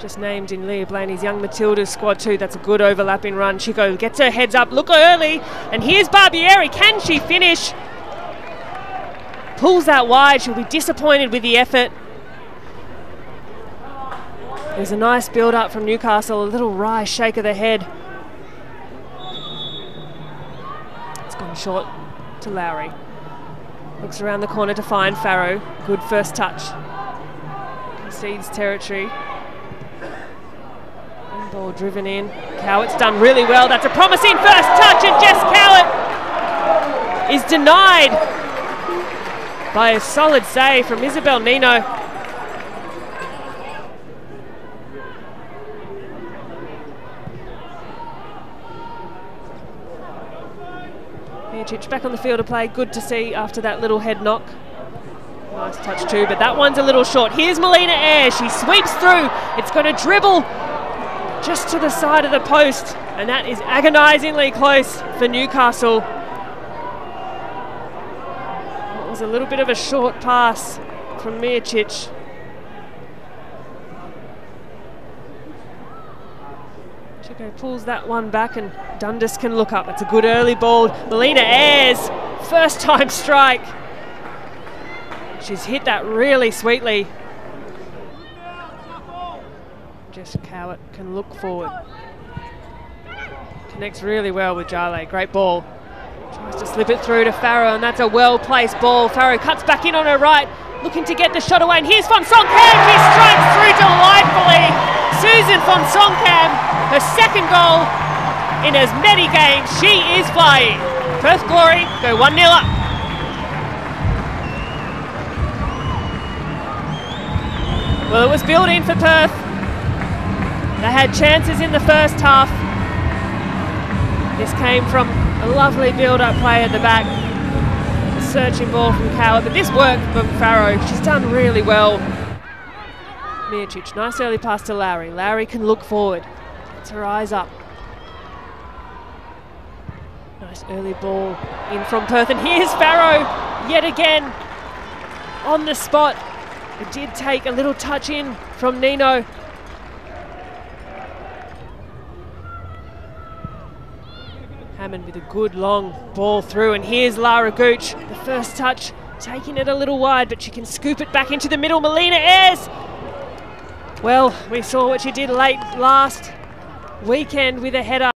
just named in Leah Blayney's Young Matilda squad too. That's a good overlapping run. Chico gets her heads up, look early, and here's Barbieri. Can she finish? Pulls that wide. She'll be disappointed with the effort. There's a nice build up from Newcastle, a little wry shake of the head. It's gone short to Lowry. Looks around the corner to find Farrow. Good first touch. Concedes territory. Ball driven in. Cowart's done really well. That's a promising first touch, and Jess Cowart is denied by a solid save from Isabel Nino. Back on the field of play. Good to see after that little head knock. Nice touch too, but that one's a little short. Here's Melina Ayres. She sweeps through. It's going to dribble just to the side of the post, and that is agonisingly close for Newcastle. It was a little bit of a short pass from Miocic. Chico pulls that one back and Dundas can look up. It's a good early ball. Melina Ayres, first time strike. She's hit that really sweetly. Jess Cowart can look forward. Connects really well with Jale. Great ball. Tries to slip it through to Farrow, and that's a well-placed ball. Farrow cuts back in on her right, looking to get the shot away. And here's Phonsongkham. She strikes through delightfully. Susan Phonsongkham, her second goal in as many games. She is flying. Perth Glory go 1 0 up. Well, it was building for Perth. They had chances in the first half. This came from a lovely build-up play at the back. A searching ball from Cowart, but this worked from Farrow. She's done really well. Miocic, nice early pass to Lowry. Lowry can look forward. Gets her eyes up. Nice early ball in from Perth. And here's Farrow yet again on the spot. It did take a little touch in from Nino. Hammond with a good long ball through, and here's Lara Gooch. The first touch, taking it a little wide, but she can scoop it back into the middle. Melina Ayres. Well, we saw what she did late last weekend with a header.